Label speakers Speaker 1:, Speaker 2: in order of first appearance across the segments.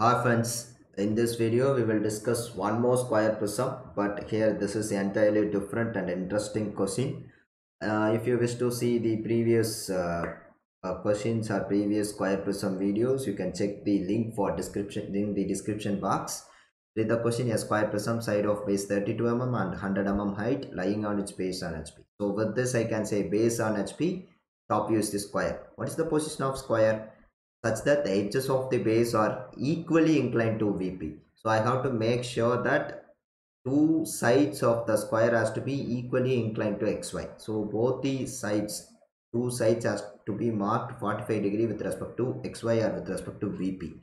Speaker 1: Hi friends, in this video we will discuss one more square prism but here this is entirely different and interesting question. Uh, if you wish to see the previous uh, uh, questions or previous square prism videos you can check the link for description in the description box. Read the question a square prism side of base 32 mm and 100 mm height lying on its base on HP. So with this I can say base on HP top view is the square. What is the position of square? Such that the edges of the base are equally inclined to VP. So I have to make sure that two sides of the square has to be equally inclined to XY. So both the sides, two sides has to be marked 45 degree with respect to XY or with respect to VP.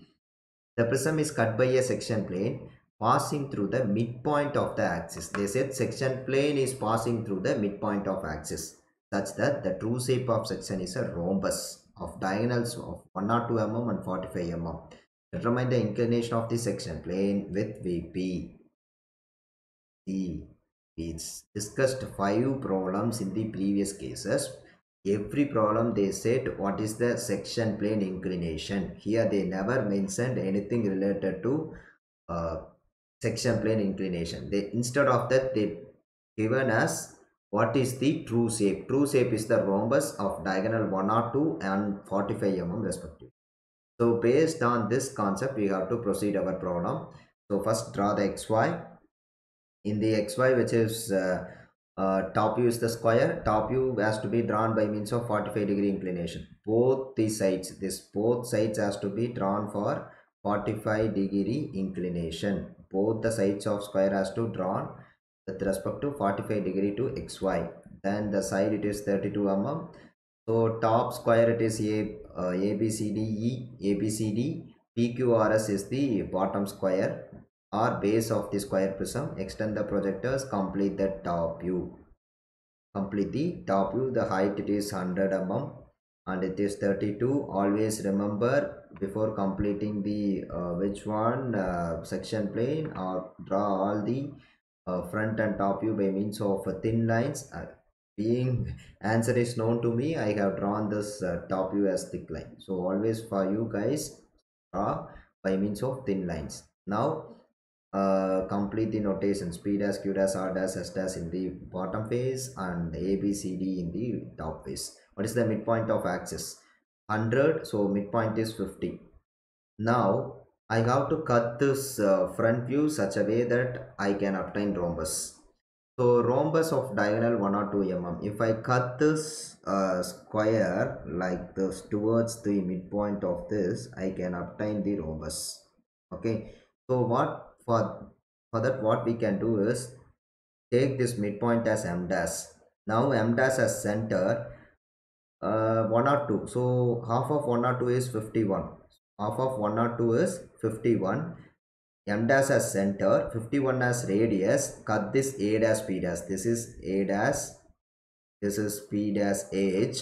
Speaker 1: The prism is cut by a section plane passing through the midpoint of the axis. They said section plane is passing through the midpoint of axis such that the true shape of section is a rhombus of diagonals of 102 mm and 45 mm. Determine the inclination of the section plane with VP. See, we discussed five problems in the previous cases. Every problem they said what is the section plane inclination. Here they never mentioned anything related to uh, section plane inclination. They instead of that they given us what is the true shape? True shape is the rhombus of diagonal 102 and 45 mm respectively. So based on this concept, we have to proceed our problem. So first draw the xy. In the xy which is uh, uh, top view is the square. Top view has to be drawn by means of 45 degree inclination. Both the sides, this both sides has to be drawn for 45 degree inclination. Both the sides of square has to drawn with respect to 45 degree to xy then the side it is 32 mm. So top square it is a uh, abcd pqrs is the bottom square. Or base of the square prism. Extend the projectors complete the top view. Complete the top view. The height it is 100 mm and it is 32 always remember before completing the uh, which one uh, section plane or draw all the uh, front and top view by means of uh, thin lines. Uh, being answer is known to me. I have drawn this uh, top view as thick line. So always for you guys draw by means of thin lines. Now uh, complete the notation. P dash q dash r dash s dash in the bottom face and a b c d in the top face. What is the midpoint of axis? 100 so midpoint is 50 now I have to cut this uh, front view such a way that I can obtain rhombus. So rhombus of diagonal 1 or 2 mm. If I cut this uh, square like this towards the midpoint of this, I can obtain the rhombus. Okay. So what for for that what we can do is take this midpoint as m dash. Now m dash as center uh, 1 or 2. So half of 1 or 2 is 51 half of 1 or 2 is 51 m dash as center 51 as radius. Cut this a dash b dash. This is a dash. This is b dash h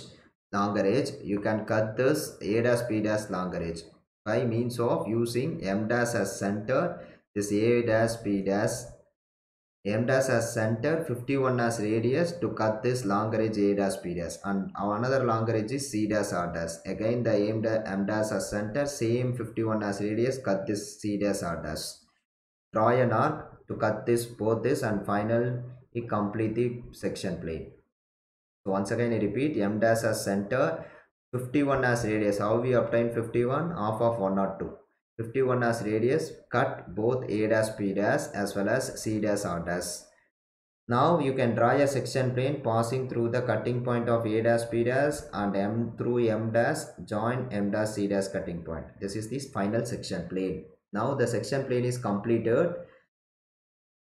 Speaker 1: longer edge you can cut this a dash b dash longer edge by means of using m dash as center this a dash b dash m dash as center 51 as radius to cut this longer edge a dash b dash and another longer edge is c dash r. Dash again the m, dash, m dash as center same 51 as radius cut this c dash r. Dash draw an arc to cut this both this and finally complete the section plane. So once again I repeat m dash as center 51 as radius. How we obtain 51 half of 1 or 2 51 as radius cut both a dash p dash as well as c dash r dash. Now you can draw a section plane passing through the cutting point of a dash p dash and m through m dash join m dash c dash cutting point. This is the final section plane. Now the section plane is completed.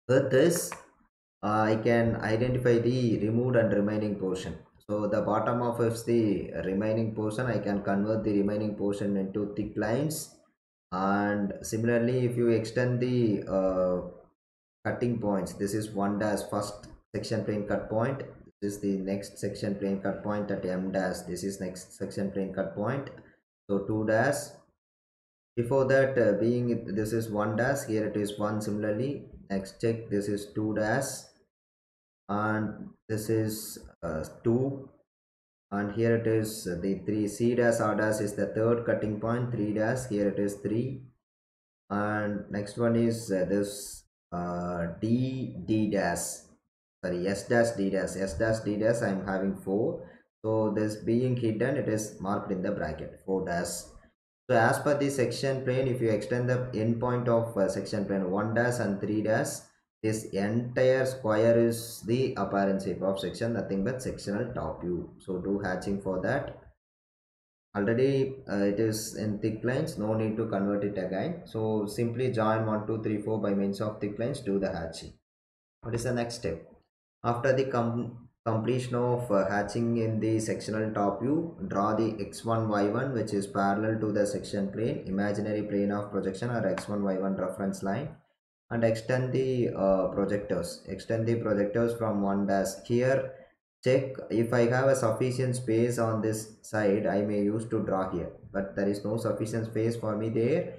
Speaker 1: With this uh, i can identify the removed and remaining portion. So the bottom of is the remaining portion. I can convert the remaining portion into thick lines and similarly if you extend the uh, cutting points this is one dash first section plane cut point. This is the next section plane cut point at m dash. This is next section plane cut point. So 2 dash. Before that uh, being this is 1 dash. Here it is 1 similarly. Next check this is 2 dash. And this is uh, 2 and here it is the 3 c dash r dash is the third cutting point 3 dash here it is 3 and next one is uh, this uh, d d dash. Sorry s dash d dash. S dash d dash i'm having 4 so this being hidden it is marked in the bracket 4 dash. So as per the section plane if you extend the endpoint of uh, section plane 1 dash and 3 dash this entire square is the apparent shape of section nothing but sectional top view. So do hatching for that. Already uh, it is in thick lines no need to convert it again. So simply join 1 2 3 4 by means of thick lines do the hatching. What is the next step? After the com completion of uh, hatching in the sectional top view draw the x1 y1 which is parallel to the section plane imaginary plane of projection or x1 y1 reference line and extend the uh, projectors. Extend the projectors from one dash. Here check if I have a sufficient space on this side I may use to draw here. But there is no sufficient space for me there.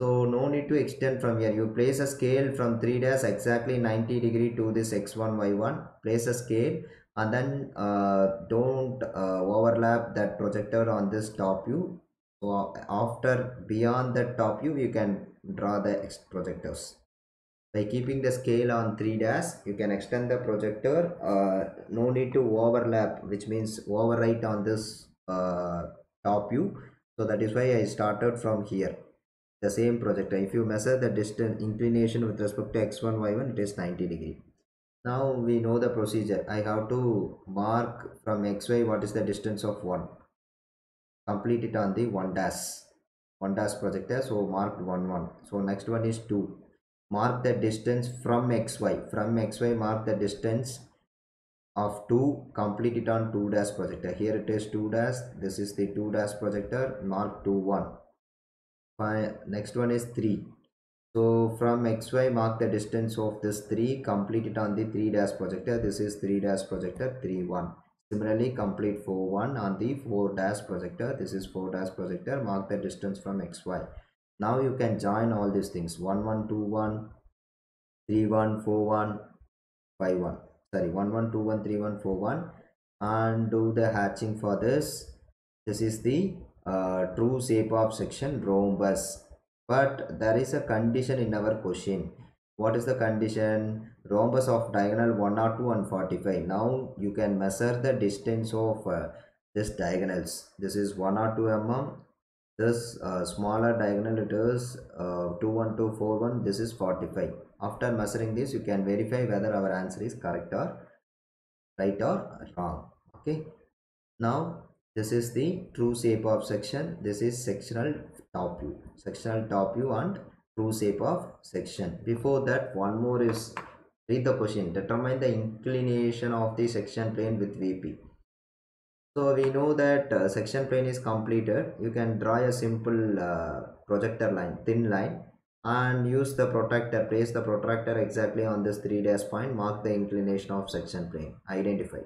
Speaker 1: So no need to extend from here. You place a scale from 3 dash exactly 90 degree to this x1 y1 place a scale and then uh, don't uh, overlap that projector on this top view. So after beyond that top view you can draw the projectors by keeping the scale on 3 dash you can extend the projector uh, no need to overlap which means overwrite on this uh, top view. So that is why I started from here. The same projector. If you measure the distance inclination with respect to x1 y1 it is 90 degree. Now we know the procedure. I have to mark from xy what is the distance of 1 complete it on the 1 dash. 1 dash projector so marked 1 1 so next one is 2 mark the distance from xy from xy mark the distance of 2 complete it on 2 dash projector. Here it is 2 dash. This is the 2 dash projector mark 2 1 Fine. next one is 3 so from xy mark the distance of this 3 complete it on the 3 dash projector. This is 3 dash projector 3 1 similarly complete 4 1 on the 4 dash projector. This is 4 dash projector mark the distance from xy now you can join all these things. 1 1 2 1 3 1 4 1 5 1 sorry 1 1 2 1 3 1 4 1 and do the hatching for this. This is the uh, true shape of section rhombus. But there is a condition in our question. What is the condition? Rhombus of diagonal 102 and 45 now you can measure the distance of uh, this diagonals. This is 102 mm this uh, smaller diagonal it is uh, 21241 this is 45 after measuring this you can verify whether our answer is correct or right or wrong okay? Now this is the true shape of section. This is sectional top view. Sectional top view and true shape of section. Before that one more is read the question. Determine the inclination of the section plane with vp so we know that uh, section plane is completed. You can draw a simple uh, projector line thin line and use the protractor place the protractor exactly on this 3 dash point. Mark the inclination of section plane. Identify.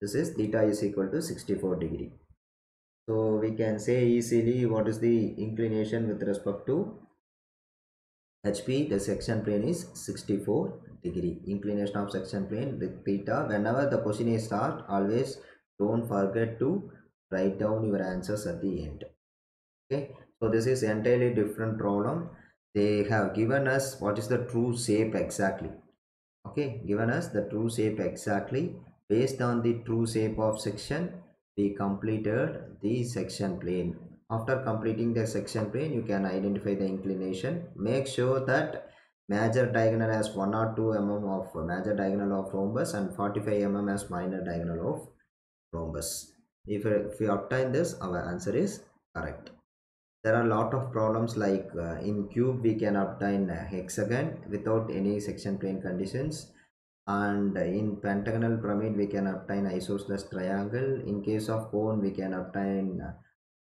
Speaker 1: This is theta is equal to 64 degree. So we can say easily what is the inclination with respect to HP the section plane is 64 degree. Inclination of section plane with theta. Whenever the question is start always don't forget to write down your answers at the end. Okay? So this is entirely different problem. They have given us what is the true shape exactly. Okay? Given us the true shape exactly. Based on the true shape of section we completed the section plane. After completing the section plane you can identify the inclination. Make sure that major diagonal has 1 or 2 mm of major diagonal of rhombus and 45 mm as minor diagonal of rhombus. If, if we obtain this, our answer is correct. There are a lot of problems like uh, in cube we can obtain hexagon without any section plane conditions and in pentagonal pyramid we can obtain isosceles triangle. In case of cone we can obtain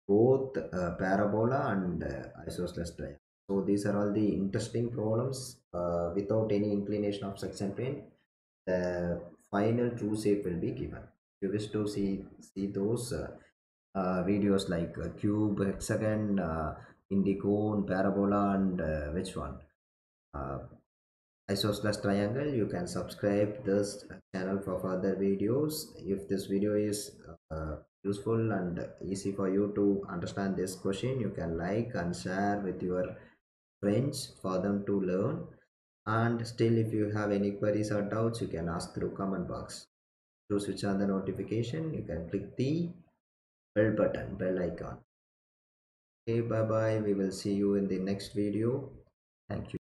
Speaker 1: both uh, parabola and uh, isosceles triangle. So these are all the interesting problems uh, without any inclination of section plane. The final true shape will be given you wish to see see those uh, uh, videos like uh, cube hexagon uh, cone parabola and which one? Isosceles triangle you can subscribe this channel for further videos. If this video is uh, useful and easy for you to understand this question you can like and share with your friends for them to learn. And still if you have any queries or doubts you can ask through comment box to switch on the notification you can click the bell button bell icon. Okay bye bye we will see you in the next video. Thank you